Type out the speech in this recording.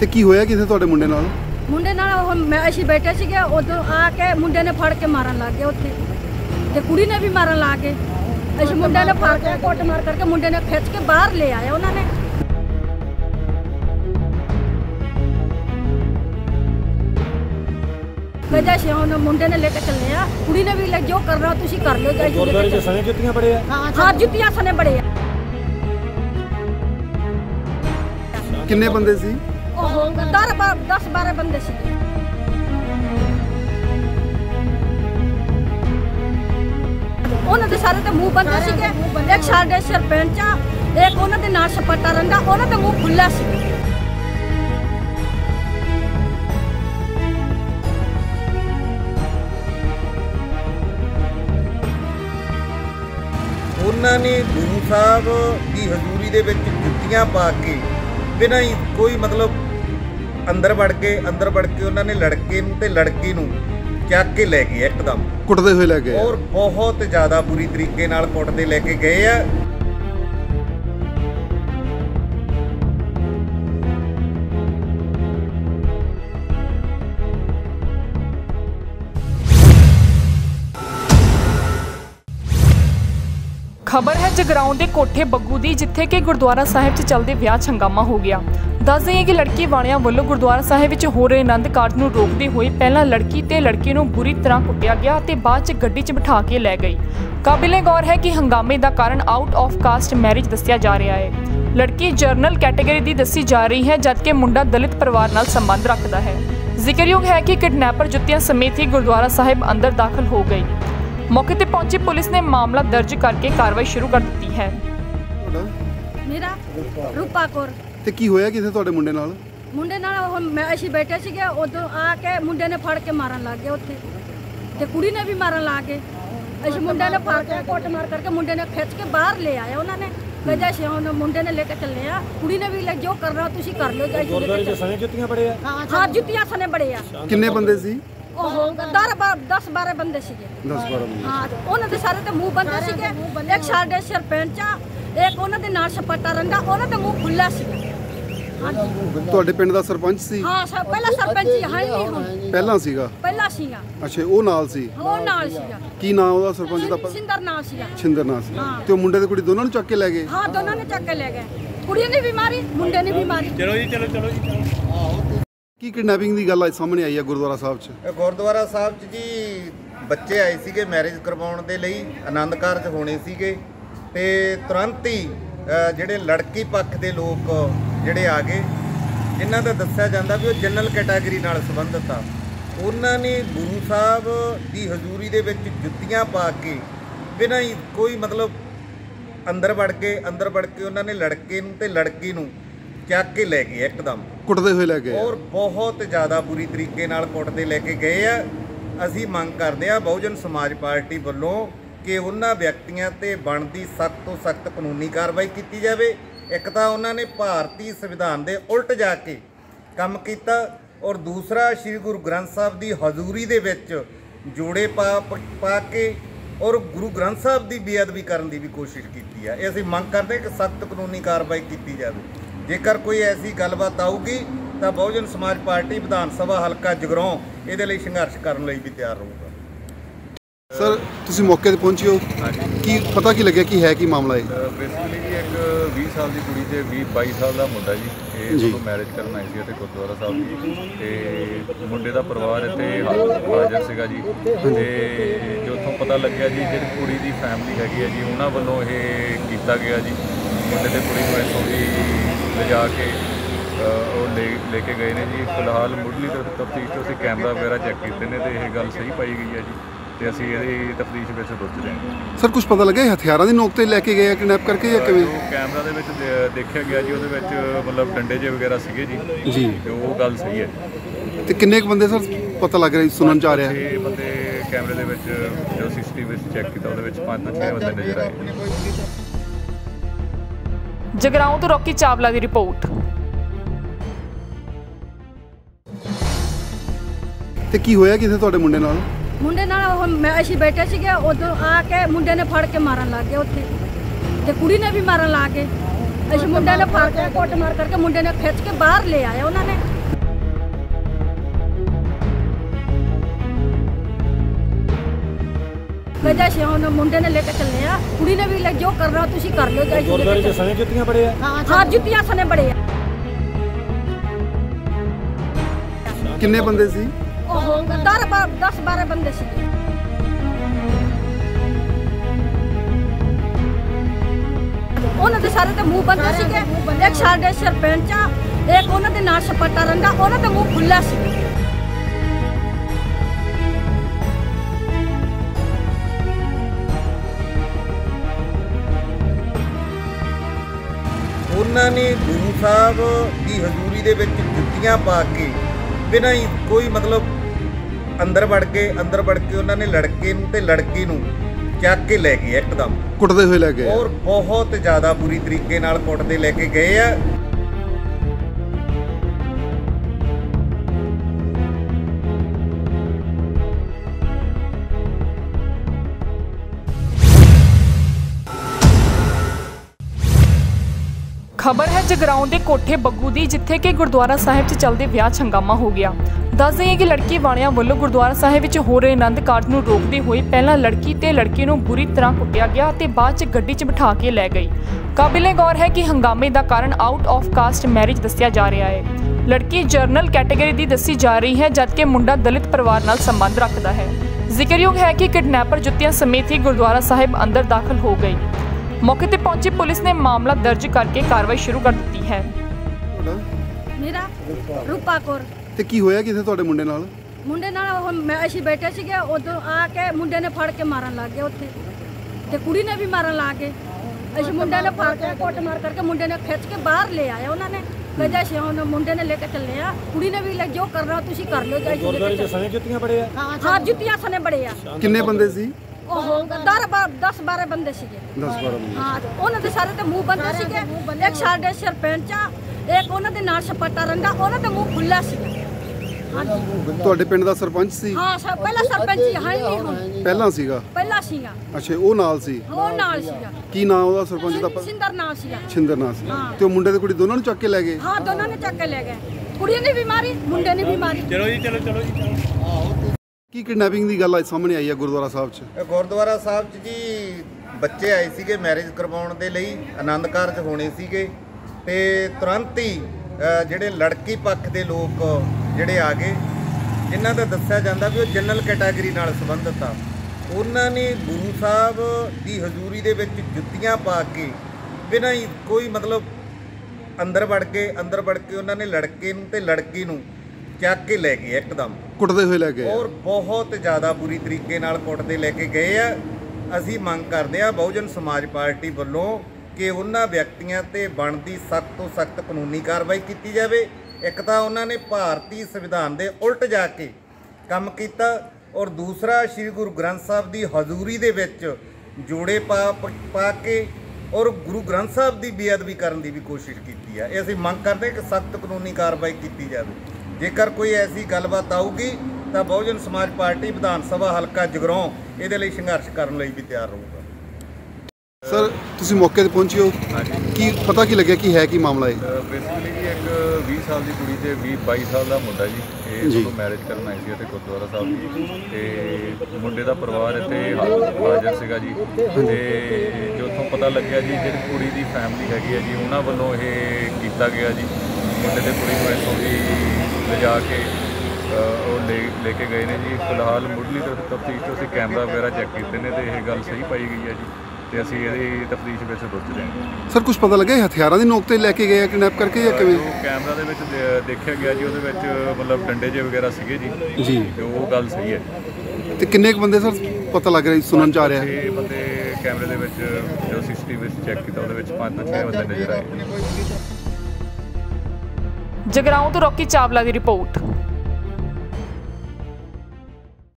ਤੇ ਕੀ ਹੋਇਆ ਕਿਸੇ ਤੁਹਾਡੇ ਮੁੰਡੇ ਨਾਲ? ਮੁੰਡੇ ਨਾਲ ਉਹ ਮੈਂ ਅਸੀਂ ਬੈਠੇ ਸੀਗੇ ਉਦੋਂ ਆ ਕੇ ਮੁੰਡੇ ਨੇ ਫੜ ਕੇ ਮਾਰਨ ਲੱਗ ਗਏ ਉੱਥੇ। ਤੇ ਕੁੜੀ ਨੇ ਵੀ ਮਾਰਨ ਲੱਗ ਗਏ। ਅਸੀਂ ਮੁੰਡੇ ਨੇ ਫੜ ਕੇ ਕੁੱਟ ਮਾਰ ਕਰਕੇ ਮੁੰਡੇ ਨੇ ਖਿੱਚ ਕੇ ਬਾਹਰ ਲੈ ਆਏ ਉਹਨਾਂ ਨੇ। ਕਹਿੰਦਾ ਸੀ ਹੁਣ ਮੁੰਡੇ ਨੇ ਲੈ ਕੇ ਚੱਲੇ ਆ। ਕੁੜੀ ਨੇ ਵੀ ਲੈ ਜੋ ਕਰਨਾ ਤੁਸੀਂ ਕਰ ਲਿਓ ਜਾਈ ਗੁਰਦੁਆਰੇ 'ਚ ਸਣੇ ਜੁੱਤੀਆਂ ਪੜੇ ਆ? ਹਾਂ ਜੁੱਤੀਆਂ ਸਨੇ ਬੜੇ ਆ। ਕਿੰਨੇ ਬੰਦੇ ਸੀ? ਉਹ 10 10 12 ਬੰਦੇ ਸੀ ਉਹਨਾਂ ਦੇ ਸਾਰੇ ਤੇ ਮੂੰਹ ਬੰਦ ਸੀਗੇ। ਇੱਕ ਸਾਡੇ ਸਰਪੰਚ ਆ, ਇੱਕ ਉਹਨਾਂ ਦੇ ਨਾਲ ਸਪੱਟਾ ਰੰਦਾ ਉਹਨਾਂ ਦਾ ਮੂੰਹ ਖੁੱਲਾ ਸੀ। ਉਹਨਾਂ ਨੇ ਗੁਰੂ ਸਾਹਿਬ ਦੀ ਹਜ਼ੂਰੀ ਦੇ ਵਿੱਚ ਜੁੱਤੀਆਂ ਪਾ ਕੇ, ਬਿਨਾਂ ਹੀ ਕੋਈ ਮਤਲਬ ਅੰਦਰ ਵੜ ਕੇ ਅੰਦਰ ਵੜ ਕੇ ਉਹਨਾਂ ਨੇ ਲੜਕੇ ਨੂੰ ਤੇ ਲੜਕੀ ਨੂੰ ਚੱਕ ਕੇ ਲੈ ਗਏ ਇੱਕਦਮ। ਕੁੱਟਦੇ ਹੋਏ ਲੈ ਗਏ ਔਰ ਬਹੁਤ ਜ਼ਿਆਦਾ ਬੁਰੀ ਤਰੀਕੇ ਨਾਲ ਕੁੱਟਦੇ ਲੈ ਕੇ ਗਏ ਆ। ਖਬਰ ਹੈ ਜਗਰਾਉਂ ਦੇ ਕੋਠੇ ਬੱਗੂ ਦੀ, ਜਿੱਥੇ ਕਿ ਗੁਰਦੁਆਰਾ ਸਾਹਿਬ 'ਚ ਚੱਲਦੇ ਵਿਆਹ ਹੰਗਾਮਾ ਹੋ ਗਿਆ। ਦੱਸ ਦਈਏ ਕਿ ਲੜਕੀ ਵਾਲਿਆਂ ਵੱਲੋਂ ਗੁਰਦੁਆਰਾ ਸਾਹਿਬ ਵਿੱਚ ਹੋ ਰਹੇ ਆਨੰਦ ਕਾਰਜ ਨੂੰ ਰੋਕਦੇ ਹੋਏ ਪਹਿਲਾਂ ਲੜਕੀ ਤੇ ਲੜਕੇ ਨੂੰ ਬੁਰੀ ਤਰ੍ਹਾਂ ਕੁੱਟਿਆ ਗਿਆ ਤੇ ਬਾਅਦ 'ਚ ਗੱਡੀ 'ਚ ਬਿਠਾ ਕੇ ਲੈ ਗਈ। ਕਾਬਿਲੇ ਗੌਰ ਹੈ ਕਿ ਹੰਗਾਮੇ ਦਾ ਕਾਰਨ ਆਊਟ ਆਫ ਕਾਸਟ ਮੈਰਿਜ ਦੱਸਿਆ ਜਾ ਰਿਹਾ ਹੈ। ਲੜਕੀ ਜਰਨਲ ਕੈਟਾਗਰੀ ਦੀ ਦੱਸੀ ਜਾ ਰਹੀ ਹੈ, ਜਦਕਿ ਮੁੰਡਾ ਦਲਿਤ ਪਰਿਵਾਰ ਨਾਲ ਸੰਬੰਧ ਰੱਖਦਾ ਹੈ। ਜ਼ਿਕਰਯੋਗ ਹੈ ਕਿ ਕਿਡਨੈਪਰ ਜੁੱਤੀਆਂ ਸਮੇਤ ਹੀ ਗੁਰਦੁਆਰਾ ਸਾਹਿਬ ਅੰਦਰ ਦਾਖਲ ਹੋ ਗਈ। ਮੌਕੇ ਤੇ ਪਹੁੰਚੀ ਪੁਲਿਸ ਨੇ ਮਾਮਲਾ ਦਰਜ ਕਰਕੇ ਕਾਰਵਾਈ ਸ਼ੁਰੂ ਕਰ ਦਿੱਤੀ ਹੈ। ਮੇਰਾ? ਰੂਪਾ ਕੌਰ। ਤੇ ਕੀ ਹੋਇਆ ਕਿਸੇ ਤੁਹਾਡੇ ਮੁੰਡੇ ਨਾਲ? ਮੁੰਡੇ ਨਾਲ ਉਹ ਮੈਂ ਅਸੀਂ ਬੈਠੇ ਸੀਗੇ ਉਦੋਂ ਆ ਕੇ ਮੁੰਡੇ ਨੇ ਫੜ ਕੇ ਮਾਰਨ ਲੱਗ ਗਏ ਉੱਥੇ। ਤੇ ਕੁੜੀ ਨੇ ਵੀ ਮਾਰਨ ਲੱਗ ਗਏ। ਅਸੀਂ ਮੁੰਡੇ ਨੇ ਫੜ ਕੇ ਕੁੱਟ ਮਾਰ ਕਰਕੇ ਮੁੰਡੇ ਨੇ ਖਿੱਚ ਕੇ ਬਾਹਰ ਲੈ ਆਏ ਉਹਨਾਂ ਨੇ। ਕਹਿੰਦਾ ਸੀ ਹੁਣ ਮੁੰਡੇ ਨੇ ਲੈ ਕੇ ਚੱਲੇ ਆ ਕੁੜੀ ਨੇ ਵੀ ਲੈ ਜੋ ਕਰਨਾ ਤੁਸੀਂ ਕਰ ਲਿਓ ਜਾਈ ਸਣੇ ਜੁੱਤੀਆਂ ਪੜੇ ਆ? ਹਾਂ ਜੁੱਤੀਆਂ ਸਨੇ ਬੜੇ ਆ। ਕਿੰਨੇ ਬੰਦੇ ਸੀ? ਉਹ 10 10 12 ਬੰਦੇ ਸੀਗੇ। 10 12 ਬੰਦੇ। ਹਾਂ ਉਹਨਾਂ ਦੇ ਸਾਰੇ ਤੇ ਮੂੰਹ ਬੰਦ ਸੀਗੇ। ਇੱਕ ਸਾਡੇ ਸਰਪੰਚ ਆ ਇੱਕ ਉਹਨਾਂ ਦੇ ਨਾਲ ਸਪੱਟਾ ਰੰਦਾ ਉਹਨਾਂ ਦਾ ਮੂੰਹ ਖੁੱਲਾ ਸੀਗਾ ਹਾਂਜੀ। ਤੁਹਾਡੇ ਪਿੰਡ ਦਾ ਸਰਪੰਚ ਸੀ? ਹਾਂ ਸਰ ਪਹਿਲਾਂ ਸਰਪੰਚ ਸੀ ਹਾਂ ਨਹੀਂ ਹੁਣ। ਪਹਿਲਾਂ ਸੀਗਾ? ਪਹਿਲਾਂ ਸੀਗਾ। ਅੱਛਾ ਉਹ ਨਾਲ ਸੀ? ਉਹ ਨਾਲ ਸੀਗਾ। ਕੀ ਨਾਮ ਉਹਦਾ ਸਰਪੰਚ ਦਾ? ਪ- ਸਿੰਦਰ ਨਾਲ ਸੀਗਾ। ਛਿੰਦਰ ਨਾਲ ਸੀ। ਹਾਂ। ਤੇ ਉਹ ਮੁੰਡੇ ਤੇ ਕੁੜੀ ਦੋਨਾਂ ਨੂੰ ਚੱਕ ਕੇ ਲੈ ਗਏ? ਹਾਂ ਦੋਨਾਂ ਨੇ ਚੱਕ ਕੇ ਲੈ ਗਏ। ਕੁੜੀ ਨੇ ਵੀ ਮਾਰੀ ਮੁੰਡੇ ਨੇ ਵੀ ਮਾਰੀ। ਕੀ ਕਿਡਨੈਪਿੰਗ ਦੀ ਗੱਲ ਅੱਜ ਸਾਹਮਣੇ ਆਈ ਹੈ ਗੁਰਦੁਆਰਾ ਸਾਹਿਬ 'ਚ? ਇਹ ਗੁਰਦੁਆਰਾ ਸਾਹਿਬ 'ਚ ਜੀ ਬੱਚੇ ਆਏ ਸੀਗੇ ਮੈਰਿਜ ਕਰਵਾਉਣ ਦੇ ਲਈ ਆਨੰਦ ਕਾਰਜ ਹੋਣੇ ਸੀਗੇ ਤੇ ਤੁਰੰਤ ਹੀ ਅ, ਜਿਹੜੇ ਲੜਕੀ ਪੱਖ ਦੇ ਲੋਕ ਜਿਹੜੇ ਆ ਗਏ ਜਿਨ੍ਹਾਂ ਦਾ ਦੱਸਿਆ ਜਾਂਦਾ ਵੀ ਉਹ ਜਨਰਲ ਕੈਟਾਗਰੀ ਨਾਲ ਸੰਬੰਧਿਤ ਆ। ਉਹਨਾਂ ਨੇ ਗੁਰੂ ਸਾਹਿਬ ਦੀ ਹਜ਼ੂਰੀ ਦੇ ਵਿੱਚ ਜੁੱਤੀਆਂ ਪਾ ਕੇ ਬਿਨਾਂ ਹੀ ਕੋਈ ਮਤਲਬ ਅੰਦਰ ਵੜ ਕੇ ਅੰਦਰ ਵੜ ਕੇ ਉਹਨਾਂ ਨੇ ਲੜਕੇ ਨੂੰ ਤੇ ਲੜਕੀ ਨੂੰ ਚੱਕ ਕੇ ਲੈ ਗਏ ਇੱਕਦਮ। ਕੁੱਟਦੇ ਹੋਏ ਲੈ ਗਏ ਔਰ ਬਹੁਤ ਜ਼ਿਆਦਾ ਬੁਰੀ ਤਰੀਕੇ ਨਾਲ ਕੁੱਟਦੇ ਲੈ ਕੇ ਗਏ ਆ। ਅਸੀਂ ਮੰਗ ਕਰਦੇ ਆ ਬਹੁਜਨ ਸਮਾਜ ਪਾਰਟੀ ਵੱਲੋਂ ਕਿ ਉਹਨਾਂ ਵਿਅਕਤੀਆਂ ਤੇ ਬਣਦੀ ਸਖਤ ਤੋਂ ਸਖਤ ਕਾਨੂੰਨੀ ਕਾਰਵਾਈ ਕੀਤੀ ਜਾਵੇ। ਇੱਕ ਤਾਂ ਉਹਨਾਂ ਨੇ ਭਾਰਤੀ ਸੰਵਿਧਾਨ ਦੇ ਉਲਟ ਜਾ ਕੇ ਕੰਮ ਕੀਤਾ ਔਰ ਦੂਸਰਾ ਸ੍ਰੀ ਗੁਰੂ ਗ੍ਰੰਥ ਸਾਹਿਬ ਦੀ ਹਜ਼ੂਰੀ ਦੇ ਵਿੱਚ ਜੋੜੇ ਪਾ ਪਾ ਕੇ ਔਰ ਗੁਰੂ ਗ੍ਰੰਥ ਸਾਹਿਬ ਦੀ ਬੇਅਦਬੀ ਕਰਨ ਦੀ ਵੀ ਕੋਸ਼ਿਸ਼ ਕੀਤੀ ਆ। ਇਹ ਅਸੀਂ ਮੰਗ ਕਰਦੇ ਕਿ ਸਖਤ ਕਾਨੂੰਨੀ ਕਾਰਵਾਈ ਕੀਤੀ ਜਾਵੇ। ਜੇਕਰ ਕੋਈ ਐਸੀ ਗੱਲਬਾਤ ਆਊਗੀ ਤਾਂ ਬਹੁਜਨ ਸਮਾਜ ਪਾਰਟੀ ਵਿਧਾਨ ਸਭਾ ਹਲਕਾ ਜਗਰਾਉਂ ਇਹਦੇ ਲਈ ਸੰਘਰਸ਼ ਕਰਨ ਲਈ ਵੀ ਤਿਆਰ ਰਹੂਗਾ। ਸਰ ਤੁਸੀਂ ਮੌਕੇ ਤੇ ਪਹੁੰਚੇ ਹੋ। ਕੀ ਪਤਾ ਕੀ ਲੱਗਿਆ ਕੀ ਹੈ ਕੀ ਮਾਮਲਾ ਹੈ ਬੇਸਿਕਲੀ ਜੀ ਇੱਕ 20 ਸਾਲ ਦੀ ਕੁੜੀ ਤੇ 20 22 ਸਾਲ ਦਾ ਮੁੰਡਾ ਜੀ। ਇਹ। ਜਦੋਂ ਮੈਰਿਜ ਕਰਨ ਆਈ ਸੀ ਤੇ ਗੁਰਦੁਆਰਾ ਸਾਹਿਬ ਜੀ ਤੇ ਮੁੰਡੇ ਦਾ ਪਰਿਵਾਰ ਇੱਥੇ ਹਾਜ਼ਰ ਸੀਗਾ ਜੀ। ਤੇ ਜੋ ਉੱਥੋਂ ਪਤਾ ਲੱਗਿਆ ਜੀ ਜਿਹੜੀ ਕੁੜੀ ਦੀ ਫੈਮਿਲੀ ਹੈਗੀ ਹੈ ਜੀ ਉਹਨਾਂ ਵੱਲੋਂ ਇਹ ਕੀਤਾ ਗਿਆ ਜੀ। ਮੁੰਡੇ ਤੇ ਕੁੜੀ ਨੂੰ ਇੱਥੋਂ ਦੀ ਲਿਜਾ ਕੇ ਉਹ ਲੈ ਲੈ ਕੇ ਗਏ ਨੇ ਜੀ। ਫਿਲਹਾਲ ਮੁੱਢਲੀ ਤਫਤੀਸ਼ ਤੋਂ ਅਸੀਂ ਕੈਮਰਾ ਵਗੈਰਾ ਚੈੱਕ ਕੀਤੇ ਨੇ ਤੇ ਇਹ ਗੱਲ ਸਹੀ ਪਾਈ ਗਈ ਹੈ ਜੀ ਤੇ ਅਸੀਂ ਇਹਦੀ ਤਫਤੀਸ਼ ਵਿੱਚ ਰੁੱਝ ਰਹੇ ਹਾਂ। ਸਰ ਕੁਝ ਪਤਾ ਲੱਗਿਆ ਹਥਿਆਰਾਂ ਦੀ ਨੋਕ ਤੇ ਲੈ ਕੇ ਗਏ ਆ ਕਿਡਨੈਪ ਕਰਕੇ ਜਾਂ ਕਿਵੇਂ? ਕੈਮਰਾ ਦੇ ਵਿੱਚ ਦੇਖਿਆ ਗਿਆ ਜੀ ਉਹਦੇ ਵਿੱਚ ਮਤਲਬ ਡੰਡੇ ਜੇ ਵਗੈਰਾ ਸੀਗੇ ਜੀ। ਜੀ। ਤੇ ਉਹ ਗੱਲ ਸਹੀ ਹੈ। ਤੇ ਕਿੰਨੇ ਕੁ ਬੰਦੇ ਸਰ ਪਤਾ ਲੱਗ ਰਿਹਾ ਸੁਣਨ ਚ ਆ ਰਿਹਾ? ਹੈ ਬੰਦੇ ਕੈਮਰੇ ਦੇ ਵਿੱਚ ਜੋ ਸੀਸੀਟੀਵੀ ਵਿੱਚ ਚੈੱਕ ਕੀਤਾ ਉਹਦੇ ਵਿੱਚ ਪੰਜ ਤੋਂ ਛੇ ਬੰਦੇ ਨਜ਼ਰ ਆਏ। ਜਗਰਾਉਂ ਤੋਂ ਰੋਕੀ ਚਾਵਲਾ ਦੀ ਰਿਪੋਰਟ। ਤੇ ਕੀ ਹੋਇਆ ਕਿਸੇ ਤੁਹਾਡੇ ਮੁੰਡੇ ਨਾਲ? ਮੁੰਡੇ ਨਾਲ ਉਹ ਮੈਂ ਅਸੀਂ ਬੈਠੇ ਸੀਗੇ ਉਦੋਂ ਆ ਕੇ ਮੁੰਡੇ ਨੇ ਫੜ ਕੇ ਮਾਰਨ ਲੱਗ ਗਏ ਉੱਥੇ। ਤੇ ਕੁੜੀ ਨੇ ਵੀ ਮਾਰਨ ਲੱਗ ਗਏ। ਅਸੀਂ ਮੁੰਡੇ ਨੇ ਫੜ ਕੇ ਕੁੱਟ ਮਾਰ ਕਰਕੇ ਮੁੰਡੇ ਨੇ ਖਿੱਚ ਕੇ ਬਾਹਰ ਲੈ ਆਇਆ ਉਹਨਾਂ ਨੇ। ਕਹਿੰਦਾ ਸੀ ਹੁਣ ਮੁੰਡੇ ਨੇ ਲੈ ਕੇ ਚੱਲੇ ਆ। ਕੁੜੀ ਨੇ ਵੀ ਲੈ ਜੋ ਕਰਨਾ ਤੁਸੀਂ ਕਰ ਲਿਓ ਜਾਈ ਗੁਰਦੁਆਰੇ 'ਚ ਸਣੇ ਜੁੱਤੀਆਂ ਬੜੇ ਆ? ਹਾਂ ਜੁੱਤੀਆਂ ਸਨੇ ਬੜੇ ਆ। ਕਿੰਨੇ ਬੰਦੇ ਸੀ? ਉਹ 10 10 12 ਬੰਦੇ ਸੀ। ਉਹਨਾਂ ਦੇ ਸਾਰੇ ਤੇ ਮੂੰਹ ਬੰਦ ਸੀਗੇ। ਇੱਕ ਸਾਡੇ ਸਰਪੰਚ ਆ ਇੱਕ ਉਹਨਾਂ ਦੇ ਨਾਲ ਸਪੱਟਾ ਰੰਗਾ ਉਹਨਾਂ ਦਾ ਮੂੰਹ ਖੁੱਲਾ ਸੀ। ਉਹਨਾਂ ਨੇ ਗੁਰੂ ਸਾਹਿਬ ਦੀ ਹਜ਼ੂਰੀ ਦੇ ਵਿੱਚ ਜੁੱਤੀਆਂ ਪਾ ਕੇ ਬਿਨਾਂ ਹੀ ਕੋਈ ਮਤਲਬ ਅੰਦਰ ਵੜ ਕੇ ਅੰਦਰ ਵੜ ਕੇ ਉਹਨਾਂ ਨੇ ਲੜਕੇ ਨੂੰ ਤੇ ਲੜਕੀ ਨੂੰ ਚੱਕ ਕੇ ਲੈ ਗਏ ਇੱਕਦਮ। ਕੁੱਟਦੇ ਹੋਏ ਲੈ ਗਏ। ਔਰ ਬਹੁਤ ਜ਼ਿਆਦਾ ਬੁਰੀ ਤਰੀਕੇ ਨਾਲ ਕੁੱਟਦੇ ਲੈ ਕੇ ਗਏ ਆ। ਖਬਰ ਹੈ ਜਗਰਾਉਂ ਦੇ ਕੋਠੇ ਬੱਗੂ ਦੀ, ਜਿੱਥੇ ਕਿ ਗੁਰਦੁਆਰਾ ਸਾਹਿਬ 'ਚ ਚੱਲਦੇ ਵਿਆਹ ਹੰਗਾਮਾ ਹੋ ਗਿਆ। ਦੱਸ ਦਈਏ ਕਿ ਲੜਕੀ ਵਾਲਿਆਂ ਵੱਲੋਂ ਗੁਰਦੁਆਰਾ ਸਾਹਿਬ ਵਿੱਚ ਹੋ ਰਹੇ ਆਨੰਦ ਕਾਰਜ ਨੂੰ ਰੋਕਦੇ ਹੋਏ ਪਹਿਲਾਂ ਲੜਕੀ ਤੇ ਲੜਕੇ ਨੂੰ ਬੁਰੀ ਤਰ੍ਹਾਂ ਕੁੱਟਿਆ ਗਿਆ ਤੇ ਬਾਅਦ 'ਚ ਗੱਡੀ 'ਚ ਬਿਠਾ ਕੇ ਲੈ ਗਈ। ਕਾਬਿਲੇ ਗੌਰ ਹੈ ਕਿ ਹੰਗਾਮੇ ਦਾ ਕਾਰਨ ਆਊਟ ਆਫ ਕਾਸਟ ਮੈਰਿਜ ਦੱਸਿਆ ਜਾ ਰਿਹਾ ਹੈ। ਲੜਕੀ ਜਰਨਲ ਕੈਟਾਗਰੀ ਦੀ ਦੱਸੀ ਜਾ ਰਹੀ ਹੈ, ਜਦਕਿ ਮੁੰਡਾ ਦਲਿਤ ਪਰਿਵਾਰ ਨਾਲ ਸੰਬੰਧ ਰੱਖਦਾ ਹੈ। ਜ਼ਿਕਰਯੋਗ ਹੈ ਕਿ ਕਿਡਨੈਪਰ ਜੁੱਤੀਆਂ ਸਮੇਤ ਹੀ ਗੁਰਦੁਆਰਾ ਸਾਹਿਬ ਅੰਦਰ ਦਾਖਲ ਹੋ ਗਈ ਮੌਕੇ ਤੇ ਪਹੁੰਚੀ ਪੁਲਿਸ ਨੇ ਮਾਮਲਾ ਦਰਜ ਕਰਕੇ ਕਾਰਵਾਈ ਸ਼ੁਰੂ ਕਰ ਦਿੱਤੀ ਹੈ। ਤੁਹਾਡਾ? ਮੇਰਾ? ਰੂਪਾ ਕੌਰ। ਤੇ ਕੀ ਹੋਇਆ ਕਿਥੇ ਤੁਹਾਡੇ ਮੁੰਡੇ ਨਾਲ? ਮੁੰਡੇ ਨਾਲ ਉਹ ਮੈਂ ਅਸੀਂ ਬੈਠੇ ਸੀਗੇ ਉਦੋਂ ਆ ਕੇ ਮੁੰਡੇ ਨੇ ਫੜ ਕੇ ਮਾਰਨ ਲੱਗ ਗਏ ਉੱਥੇ। ਤੇ ਕੁੜੀ ਨੇ ਵੀ ਮਾਰਨ ਲੱਗ ਗਏ। ਅਸੀਂ ਮੁੰਡੇ ਨੇ ਫੜ ਕੇ ਕੁੱਟ ਮਾਰ ਕਰਕੇ ਮੁੰਡੇ ਨੇ ਖਿੱਚ ਕੇ ਬਾਹਰ ਲੈ ਆਇਆ ਉਹਨਾਂ ਨੇ। ਕਹਿੰਦਾ ਸੀ ਹੁਣ ਮੁੰਡੇ ਨੇ ਲੈ ਕੇ ਚੱਲੇ ਆ। ਕੁੜੀ ਨੇ ਵੀ ਲੈ ਜੋ ਕਰਨਾ ਤੁਸੀਂ ਕਰ ਲਿਓ ਸਣੇ ਜੁੱਤੀਆਂ ਬੜੇ ਆ? ਹਾਂ ਜੁੱਤੀਆਂ ਸਨੇ ਬੜੇ ਆ। ਕਿੰਨੇ ਬੰਦੇ ਸੀ? ਉਹ 10 12 ਬੰਦੇ ਸੀਗੇ। 10 12 ਬੰਦੇ। ਹਾਂ ਤੇ ਉਹਨਾਂ ਦੇ ਸਾਰੇ ਤੇ ਮੂੰਹ ਬੰਦ ਸੀਗੇ। ਇੱਕ ਸਾਡੇ ਸਰਪੰਚ ਆ ਇੱਕ ਉਹਨਾਂ ਦੇ ਨਾਲ ਸਪੱਟਾ ਰੰਗਾ ਉਹਨਾਂ ਦਾ ਮੂੰਹ ਖੁੱਲਾ ਸੀਗਾ ਹਾਂਜੀ। ਤੁਹਾਡੇ ਪਿੰਡ ਦਾ ਸਰਪੰਚ ਸੀ? ਹਾਂ ਸਰ ਪਹਿਲਾਂ ਸਰਪੰਚ ਹੀ ਹਾਂ ਨਹੀਂ ਹੁਣ। ਪਹਿਲਾਂ ਸੀਗਾ? ਪਹਿਲਾਂ ਸੀਗਾ। ਅੱਛਾ ਉਹ ਨਾਲ ਸੀ? ਉਹ ਨਾਲ ਸੀਗਾ। ਕੀ ਨਾਮ ਉਹਦਾ ਸਰਪੰਚ ਦਾ? ਪ- ਸਿੰਦਰ ਨਾਲ ਸੀਗਾ। ਛਿੰਦਰ ਨਾਲ ਸੀ ਹਾਂ। ਤੇ ਉਹ ਮੁੰਡੇ ਤੇ ਕੁੜੀ ਦੋਨਾਂ ਨੂੰ ਚੱਕ ਕੇ ਲੈ ਗਏ? ਹਾਂ ਦੋਨਾਂ ਨੇ ਚੱਕ ਕੇ ਲੈ ਗਏ। ਕੁੜੀ ਨੇ ਵੀ ਮਾਰੀ ਮੁੰਡੇ ਨੇ ਵੀ ਮਾਰੀ। ਕੀ ਕਿਡਨੈਪਿੰਗ ਦੀ ਗੱਲ ਅੱਜ ਸਾਹਮਣੇ ਆਈ ਹੈ ਗੁਰਦੁਆਰਾ ਸਾਹਿਬ 'ਚ? ਗੁਰਦੁਆਰਾ ਸਾਹਿਬ 'ਚ ਜੀ ਬੱਚੇ ਆਏ ਸੀਗੇ ਮੈਰਿਜ ਕਰਵਾਉਣ ਦੇ ਲਈ, ਆਨੰਦ ਕਾਰਜ ਹੋਣੇ ਸੀਗੇ ਤੇ ਤੁਰੰਤ ਹੀ ਜਿਹੜੇ ਲੜਕੀ ਪੱਖ ਦੇ ਲੋਕ ਜਿਹੜੇ ਆ ਗਏ, ਜਿਨ੍ਹਾਂ ਦਾ ਦੱਸਿਆ ਜਾਂਦਾ ਵੀ ਉਹ ਜਨਰਲ ਕੈਟਾਗਰੀ ਨਾਲ ਸੰਬੰਧਿਤ ਆ। ਉਹਨਾਂ ਨੇ ਗੁਰੂ ਸਾਹਿਬ ਦੀ ਹਜ਼ੂਰੀ ਦੇ ਵਿੱਚ ਜੁੱਤੀਆਂ ਪਾ ਕੇ ਬਿਨਾਂ ਹੀ ਕੋਈ ਮਤਲਬ ਅੰਦਰ ਵੜ ਕੇ, ਅੰਦਰ ਵੜ ਕੇ ਉਹਨਾਂ ਨੇ ਲੜਕੇ ਨੂੰ ਤੇ ਲੜਕੀ ਨੂੰ ਚੱਕ ਕੇ ਲੈ ਗਏ ਇੱਕਦਮ। ਕੁੱਟਦੇ ਹੋਏ ਲੈ ਗਏ ਔਰ ਬਹੁਤ ਜ਼ਿਆਦਾ ਬੁਰੀ ਤਰੀਕੇ ਨਾਲ ਕੁੱਟਦੇ ਲੈ ਕੇ ਗਏ ਆ। ਅਸੀਂ ਮੰਗ ਕਰਦੇ ਆ ਬਹੁਜਨ ਸਮਾਜ ਪਾਰਟੀ ਵੱਲੋਂ ਕਿ ਉਹਨਾਂ ਵਿਅਕਤੀਆਂ ਤੇ ਬਣਦੀ ਸਖਤ ਤੋਂ ਸਖਤ ਕਾਨੂੰਨੀ ਕਾਰਵਾਈ ਕੀਤੀ ਜਾਵੇ। ਇੱਕ ਤਾਂ ਉਹਨਾਂ ਨੇ ਭਾਰਤੀ ਸੰਵਿਧਾਨ ਦੇ ਉਲਟ ਜਾ ਕੇ ਕੰਮ ਕੀਤਾ ਔਰ ਦੂਸਰਾ ਸ੍ਰੀ ਗੁਰੂ ਗ੍ਰੰਥ ਸਾਹਿਬ ਦੀ ਹਜ਼ੂਰੀ ਦੇ ਵਿੱਚ ਜੋੜੇ ਪਾ ਪਾ ਕੇ ਔਰ ਗੁਰੂ ਗ੍ਰੰਥ ਸਾਹਿਬ ਦੀ ਬੇਅਦਬੀ ਕਰਨ ਦੀ ਵੀ ਕੋਸ਼ਿਸ਼ ਕੀਤੀ ਆ। ਇਹ ਅਸੀਂ ਮੰਗ ਕਰਦੇ ਹਾਂ ਕਿ ਸਖਤ ਕਾਨੂੰਨੀ ਕਾਰਵਾਈ ਕੀਤੀ ਜਾਵੇ। ਜੇਕਰ ਕੋਈ ਐਸੀ ਗੱਲਬਾਤ ਆਊਗੀ ਤਾਂ ਬਹੁਜਨ ਸਮਾਜ ਪਾਰਟੀ ਵਿਧਾਨ ਸਭਾ ਹਲਕਾ ਜਗਰਾਉਂ ਇਹਦੇ ਲਈ ਸੰਘਰਸ਼ ਕਰਨ ਲਈ ਵੀ ਤਿਆਰ ਰਹੂਗਾ। ਸਰ ਤੁਸੀਂ ਮੌਕੇ ਤੇ ਪਹੁੰਚੇ ਹੋ। ਕੀ ਪਤਾ ਕੀ ਲੱਗਿਆ ਕੀ ਹੈ ਕੀ ਮਾਮਲਾ ਹੈ ਬੇਸਿਕਲੀ ਜੀ ਇੱਕ 20 ਸਾਲ ਦੀ ਕੁੜੀ ਤੇ 20 22 ਸਾਲ ਦਾ ਮੁੰਡਾ ਜੀ। ਇਹ ਜੀ। ਦੋਨੋਂ ਮੈਰਿਜ ਕਰਨ ਆਏ ਸੀ ਇੱਥੇ ਗੁਰਦੁਆਰਾ ਸਾਹਿਬ ਤੇ ਮੁੰਡੇ ਦਾ ਪਰਿਵਾਰ ਇੱਥੇ ਹਾਜ਼ਰ ਸੀਗਾ ਜੀ। ਤੇ ਜੋ ਉੱਥੋਂ ਪਤਾ ਲੱਗਿਆ ਜੀ ਜਿਹੜੀ ਕੁੜੀ ਦੀ ਫੈਮਿਲੀ ਹੈਗੀ ਹੈ ਜੀ ਉਹਨਾਂ ਵੱਲੋਂ ਇਹ ਕੀਤਾ ਗਿਆ ਜੀ। ਮੁੰਡੇ ਤੇ ਕੁੜੀ ਨੂੰ ਇੱਥੋਂ ਦੀ ਲਿਜਾ ਕੇ ਉਹ ਲੈ ਕੇ ਗਏ ਨੇ ਜੀ। ਫਿਲਹਾਲ ਮੁੱਢਲੀ ਤਫਤੀਸ਼ ਤੋਂ ਅਸੀਂ ਕੈਮਰਾ ਵਗੈਰਾ ਚੈੱਕ ਕੀਤੇ ਨੇ ਤੇ ਇਹ ਗੱਲ ਸਹੀ ਪਾਈ ਗਈ ਹੈ ਜੀ ਤੇ ਅਸੀਂ ਇਹਦੀ ਤਫਤੀਸ਼ ਵਿੱਚ ਰੁੱਝ ਰਹੇ ਹਾਂ। ਸਰ ਕੁਝ ਪਤਾ ਲੱਗਿਆ ਹਥਿਆਰਾਂ ਦੀ ਨੋਕ ਤੇ ਲੈ ਕੇ ਗਏ ਆ ਕਿਡਨੈਪ ਕਰਕੇ ਜਾਂ ਕਿਵੇਂ? ਕੈਮਰਾ ਦੇ ਵਿੱਚ ਦੇਖਿਆ ਗਿਆ ਜੀ ਉਹਦੇ ਵਿੱਚ ਮਤਲਬ ਡੰਡੇ ਜੇ ਵਗੈਰਾ ਸੀਗੇ ਜੀ। ਜੀ। ਤੇ ਉਹ ਗੱਲ ਸਹੀ ਹੈ। ਤੇ ਕਿੰਨੇ ਕੁ ਬੰਦੇ ਸਰ ਪਤਾ ਲੱਗ ਰਿਹਾ ਸੁਣਨ ਚ ਆ ਰਿਹਾ? ਹੈ ਬੰਦੇ ਕੈਮਰੇ ਦੇ ਵਿੱਚ ਜੋ ਸੀਸੀਟੀਵੀ ਵਿੱਚ ਚੈੱਕ ਕੀਤਾ ਉਹਦੇ ਵਿੱਚ ਪੰਜ ਤੋਂ ਛੇ ਬੰਦੇ ਨਜ਼ਰ ਆਏ। ਜਗਰਾਉਂ ਤੋਂ ਰੋਕੀ ਚਾਵਲਾ ਦੀ ਰਿਪੋਰਟ।